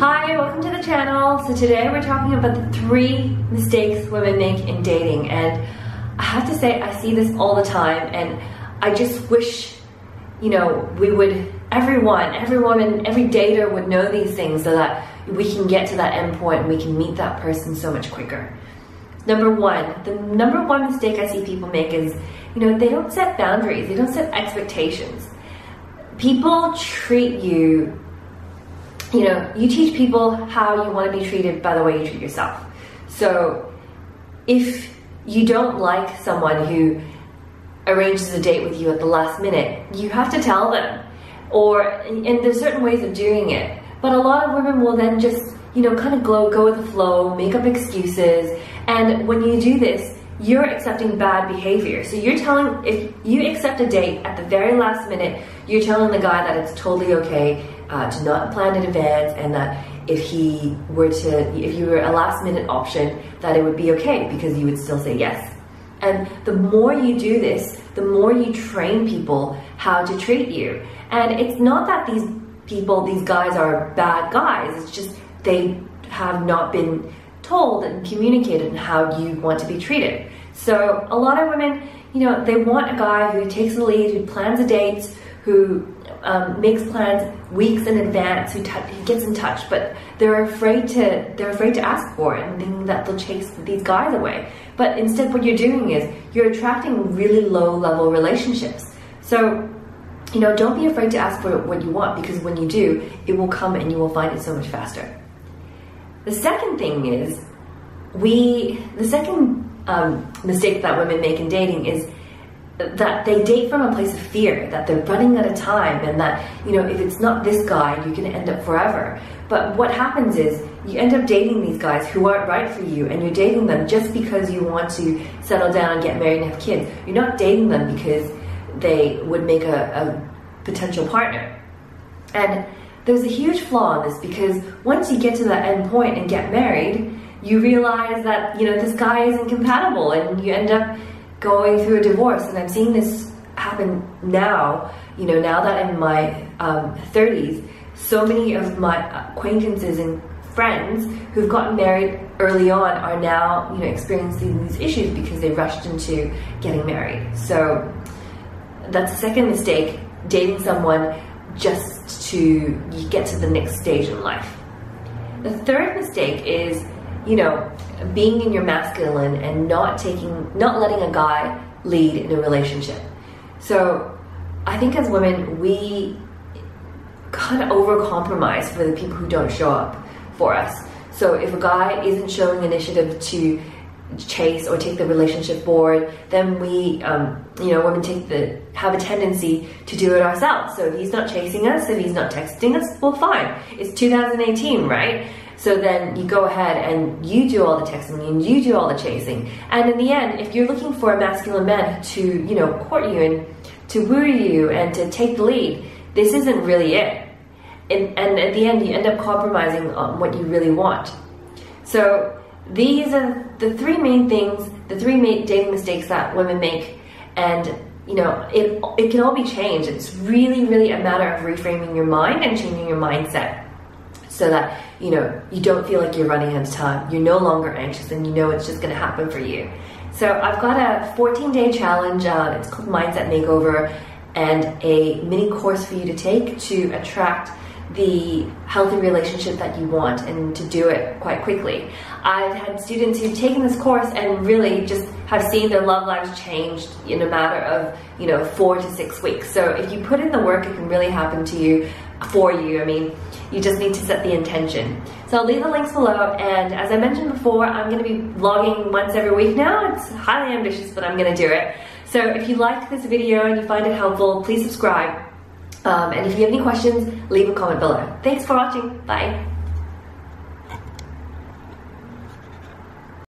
Hi, welcome to the channel. So today we're talking about the three mistakes women make in dating and I have to say I see this all the time and I just wish, you know, we would, everyone, every woman, every dater would know these things so that we can get to that end point and we can meet that person so much quicker. Number one, the number one mistake I see people make is, you know, they don't set boundaries, they don't set expectations. People treat you you know, you teach people how you want to be treated by the way you treat yourself. So if you don't like someone who arranges a date with you at the last minute, you have to tell them. Or, and there's certain ways of doing it. But a lot of women will then just, you know, kind of go, go with the flow, make up excuses. And when you do this, you're accepting bad behavior. So you're telling, if you accept a date at the very last minute, you're telling the guy that it's totally okay uh, to not plan in advance and that if he were to, if you were a last minute option, that it would be okay because you would still say yes. And the more you do this, the more you train people how to treat you. And it's not that these people, these guys are bad guys, it's just they have not been told and communicated how you want to be treated. So a lot of women, you know, they want a guy who takes the lead, who plans the dates, who um, makes plans weeks in advance, who, who, gets in touch, but they're afraid to they're afraid to ask for it and thinking that they'll chase these guys away. But instead, what you're doing is you're attracting really low level relationships. So you know, don't be afraid to ask for what you want because when you do, it will come and you will find it so much faster. The second thing is, we, the second um, mistake that women make in dating is that they date from a place of fear, that they're running out of time, and that, you know, if it's not this guy, you're gonna end up forever. But what happens is you end up dating these guys who aren't right for you, and you're dating them just because you want to settle down and get married and have kids. You're not dating them because they would make a, a potential partner. And there's a huge flaw in this because once you get to that end point and get married, you realize that, you know, this guy isn't compatible and you end up going through a divorce. And I'm seeing this happen now, you know, now that I'm in my um, 30s, so many of my acquaintances and friends who've gotten married early on are now, you know, experiencing these issues because they rushed into getting married. So that's the second mistake, dating someone just to get to the next stage in life. The third mistake is, you know, being in your masculine and not taking, not letting a guy lead in a relationship. So I think as women, we kind of overcompromise for the people who don't show up for us. So if a guy isn't showing initiative to chase or take the relationship forward, then we, um, you know, women take the have a tendency to do it ourselves. So if he's not chasing us, if he's not texting us, well, fine. It's 2018, right? So then you go ahead and you do all the texting and you do all the chasing. And in the end, if you're looking for a masculine man to, you know, court you and to woo you and to take the lead, this isn't really it. And, and at the end, you end up compromising on what you really want. So these are the three main things, the three main dating mistakes that women make, and you know, it, it can all be changed. It's really, really a matter of reframing your mind and changing your mindset so that, you know, you don't feel like you're running out of time. You're no longer anxious and you know it's just going to happen for you. So I've got a 14 day challenge. Uh, it's called Mindset Makeover and a mini course for you to take to attract the healthy relationship that you want and to do it quite quickly. I've had students who've taken this course and really just have seen their love lives changed in a matter of, you know, four to six weeks. So if you put in the work, it can really happen to you, for you. I mean, you just need to set the intention. So I'll leave the links below and as I mentioned before, I'm gonna be vlogging once every week now. It's highly ambitious, but I'm gonna do it. So if you liked this video and you find it helpful, please subscribe. Um, and if you have any questions, leave a comment below. Thanks for watching. Bye.